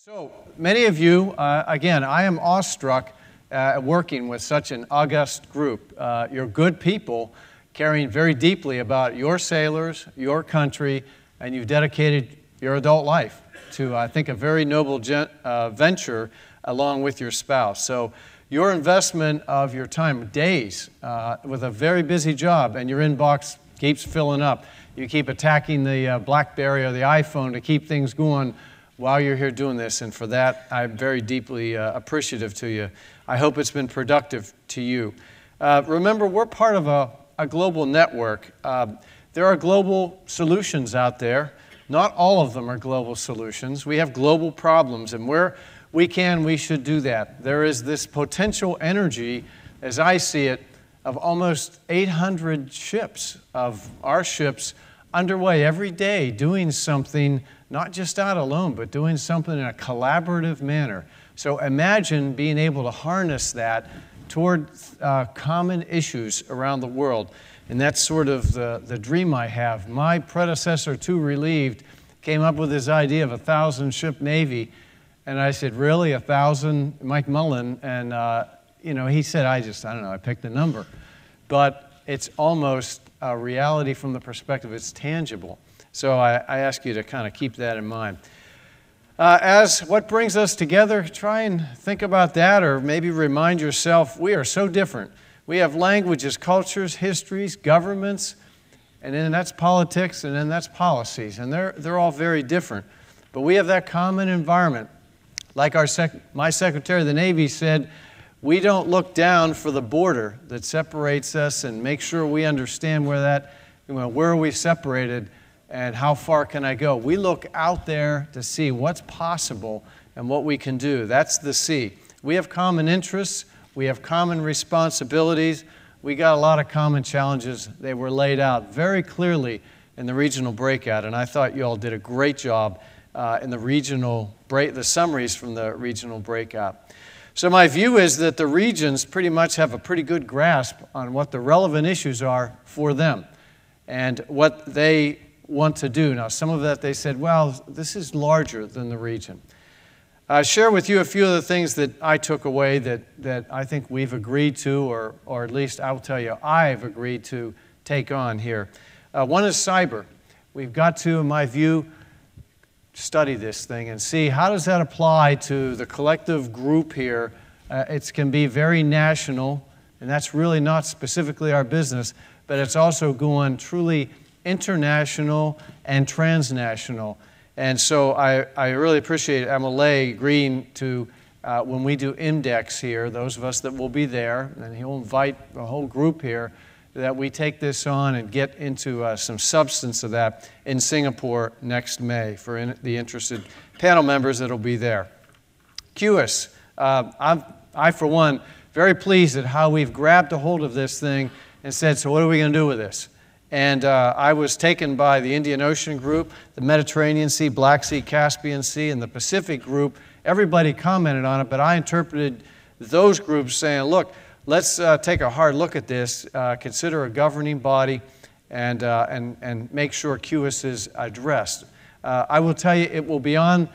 So many of you, uh, again, I am awestruck uh, working with such an august group. Uh, you're good people caring very deeply about your sailors, your country, and you've dedicated your adult life to, I think, a very noble gen- uh, venture along with your spouse. So your investment of your time, days, uh, with a very busy job, and your inbox keeps filling up. You keep attacking the uh, Blackberry or the iPhone to keep things going while you're here doing this, and for that, I'm very deeply uh, appreciative to you. I hope it's been productive to you. Uh, remember, we're part of a, a global network. Uh, there are global solutions out there. Not all of them are global solutions. We have global problems, and where we can, we should do that. There is this potential energy, as I see it, of almost 800 ships, of our ships underway every day doing something not just out alone, but doing something in a collaborative manner. So imagine being able to harness that toward uh, common issues around the world. And that's sort of the, the dream I have. My predecessor, too relieved, came up with this idea of a thousand ship navy. And I said, Really? A thousand? Mike Mullen. And, uh, you know, he said, I just, I don't know, I picked a number. But it's almost a reality from the perspective it's tangible. So I, I ask you to kind of keep that in mind. Uh, as what brings us together, try and think about that, or maybe remind yourself we are so different. We have languages, cultures, histories, governments, and then that's politics, and then that's policies, and they're, they're all very different. But we have that common environment. Like our sec- my Secretary of the Navy said, we don't look down for the border that separates us and make sure we understand where that, you know, where are we separated and how far can I go? We look out there to see what's possible and what we can do. That's the sea. We have common interests, we have common responsibilities, we got a lot of common challenges. They were laid out very clearly in the regional breakout, and I thought you all did a great job uh, in the regional break, the summaries from the regional breakout. So, my view is that the regions pretty much have a pretty good grasp on what the relevant issues are for them and what they want to do. Now, some of that they said, well, this is larger than the region. I'll share with you a few of the things that I took away that, that I think we've agreed to, or, or at least I'll tell you, I've agreed to take on here. Uh, one is cyber. We've got to, in my view, study this thing and see how does that apply to the collective group here. Uh, it can be very national, and that's really not specifically our business, but it's also going truly international and transnational. And so I, I really appreciate Amalay agreeing to, uh, when we do IMDEX here, those of us that will be there, and he'll invite the whole group here, that we take this on and get into uh, some substance of that in Singapore next May for in, the interested panel members that will be there. CUES, uh, I'm, I, for one, very pleased at how we've grabbed a hold of this thing and said, so what are we going to do with this? And uh, I was taken by the Indian Ocean group, the Mediterranean Sea, Black Sea, Caspian Sea, and the Pacific group. Everybody commented on it, but I interpreted those groups saying, look, let's uh, take a hard look at this, uh, consider a governing body, and, uh, and, and make sure CUES is addressed. Uh, I will tell you, it will be on,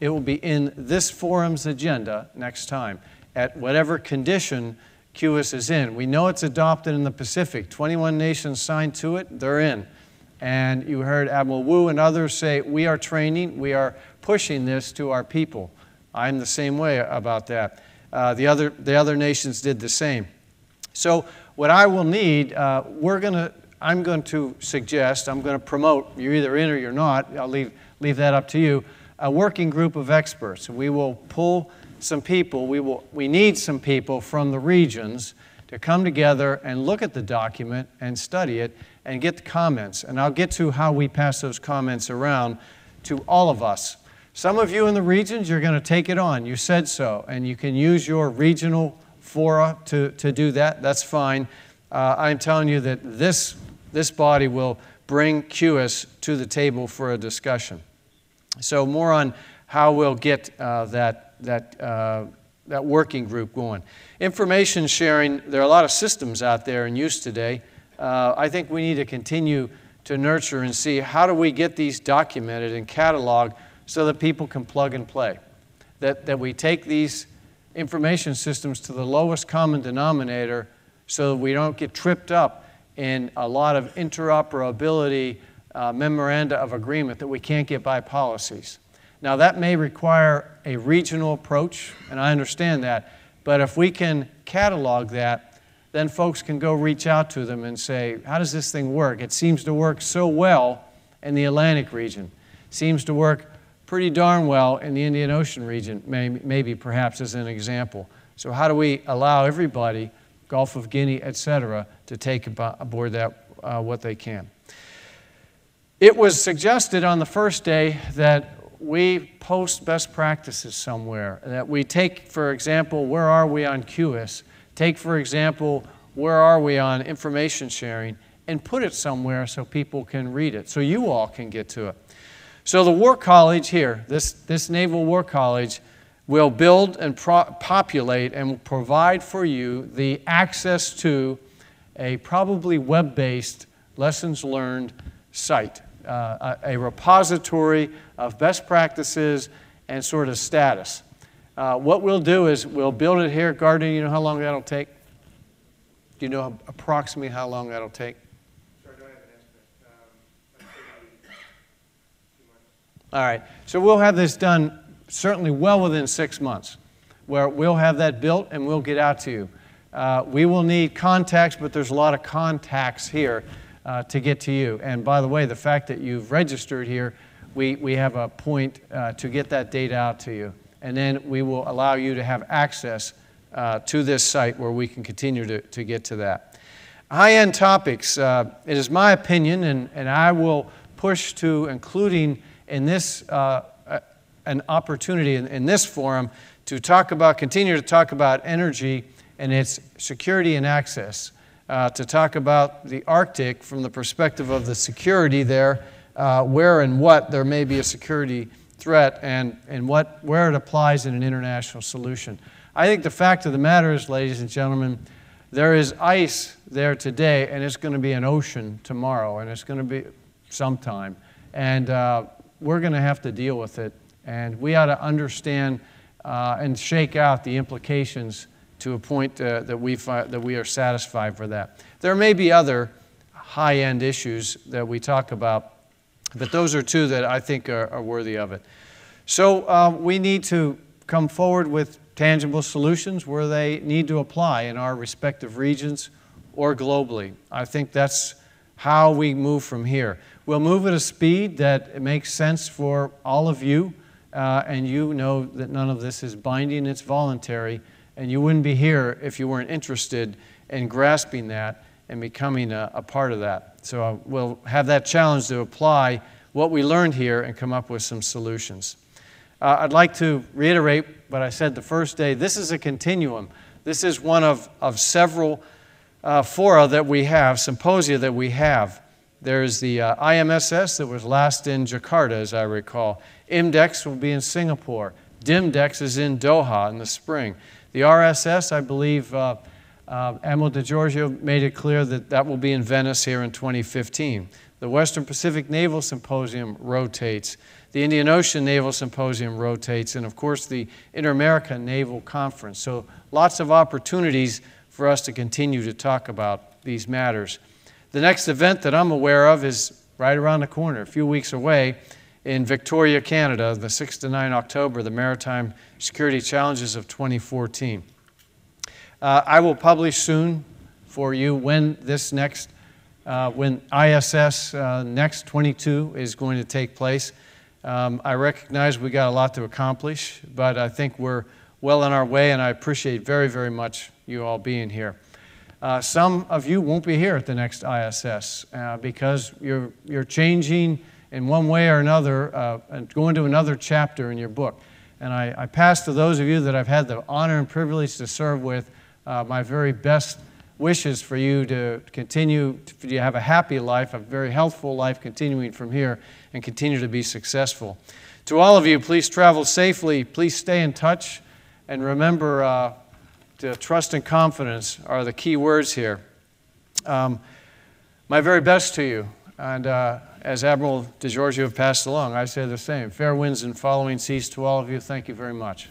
it will be in this forum's agenda next time at whatever condition CUES is in. We know it's adopted in the Pacific. 21 nations signed to it, they're in. And you heard Admiral Wu and others say, We are training, we are pushing this to our people. I'm the same way about that. Uh, the, other, the other nations did the same. So, what I will need, uh, we're to, I'm going to suggest, I'm going to promote, you're either in or you're not, I'll leave, leave that up to you, a working group of experts. We will pull some people, we, will, we need some people from the regions to come together and look at the document and study it and get the comments. And I'll get to how we pass those comments around to all of us. Some of you in the regions, you're going to take it on. You said so. And you can use your regional fora to, to do that. That's fine. Uh, I'm telling you that this, this body will bring CUES to the table for a discussion. So, more on how we'll get uh, that that, uh, that working group going. Information sharing, there are a lot of systems out there in use today. Uh, I think we need to continue to nurture and see how do we get these documented and cataloged so that people can plug and play. that, that we take these information systems to the lowest common denominator so that we don't get tripped up in a lot of interoperability uh, memoranda of agreement that we can't get by policies. Now, that may require a regional approach, and I understand that, but if we can catalog that, then folks can go reach out to them and say, How does this thing work? It seems to work so well in the Atlantic region, seems to work pretty darn well in the Indian Ocean region, maybe, perhaps as an example. So, how do we allow everybody, Gulf of Guinea, et cetera, to take aboard that uh, what they can? It was suggested on the first day that we post best practices somewhere, that we take, for example, where are we on CUES? Take, for example, where are we on information sharing? And put it somewhere so people can read it, so you all can get to it. So the War College here, this, this Naval War College, will build and populate and provide for you the access to a probably web-based lessons learned site, uh, a, a repository of best practices and sort of status. Uh, what we'll do is we'll build it here. Gardner, you know how long that'll take? Do you know approximately how long that'll take? All right. So we'll have this done certainly well within six months, where we'll have that built and we'll get out to you. Uh, we will need contacts, but there's a lot of contacts here uh, to get to you. And by the way, the fact that you've registered here, we, we have a point uh, to get that data out to you. And then we will allow you to have access uh, to this site where we can continue to, to get to that. High end topics. Uh, it is my opinion, and, and I will push to including in this uh, an opportunity in, in this forum to talk about, continue to talk about energy and its security and access uh, to talk about the Arctic from the perspective of the security there, uh, where and what there may be a security threat, and, and what, where it applies in an international solution. I think the fact of the matter is, ladies and gentlemen, there is ice there today, and it's going to be an ocean tomorrow, and it's going to be sometime. And uh, we're going to have to deal with it. And we ought to understand uh, and shake out the implications to a point uh, that, we that we are satisfied for that. There may be other high end issues that we talk about, but those are two that I think are, are worthy of it. So um, we need to come forward with tangible solutions where they need to apply in our respective regions or globally. I think that's how we move from here. We'll move at a speed that makes sense for all of you, uh, and you know that none of this is binding, it's voluntary and you wouldn't be here if you weren't interested in grasping that and becoming a, a part of that. So uh, we'll have that challenge to apply what we learned here and come up with some solutions. Uh, I'd like to reiterate what I said the first day. This is a continuum. This is one of, of several uh, fora that we have, symposia that we have. There's the uh, IMSS that was last in Jakarta, as I recall. IMDEX will be in Singapore. DIMDEX is in Doha in the spring. The RSS, I believe uh, uh, Admiral DeGiorgio made it clear that that will be in Venice here in 2015. The Western Pacific Naval Symposium rotates. The Indian Ocean Naval Symposium rotates. And of course, the Inter-America Naval Conference. So lots of opportunities for us to continue to talk about these matters. The next event that I'm aware of is right around the corner, a few weeks away in Victoria, Canada, the 6th to 9 October, the Maritime Security Challenges of 2014. Uh, I will publish soon for you when this next, uh, when ISS uh, next 22 is going to take place. Um, I recognize we got a lot to accomplish, but I think we're well on our way, and I appreciate very, very much you all being here. Uh, some of you won't be here at the next ISS uh, because you're, you're changing in one way or another uh, and going to another chapter in your book. And I, I, pass to those of you that I've had the honor and privilege to serve with uh, my very best wishes for you to continue to have a happy life, a very healthful life continuing from here, and continue to be successful. To all of you, please travel safely. Please stay in touch. And remember, uh, trust and confidence are the key words here. Um, my very best to you. And uh, as Admiral DeGiorgio passed along, I say the same. Fair winds and following seas to all of you. Thank you very much.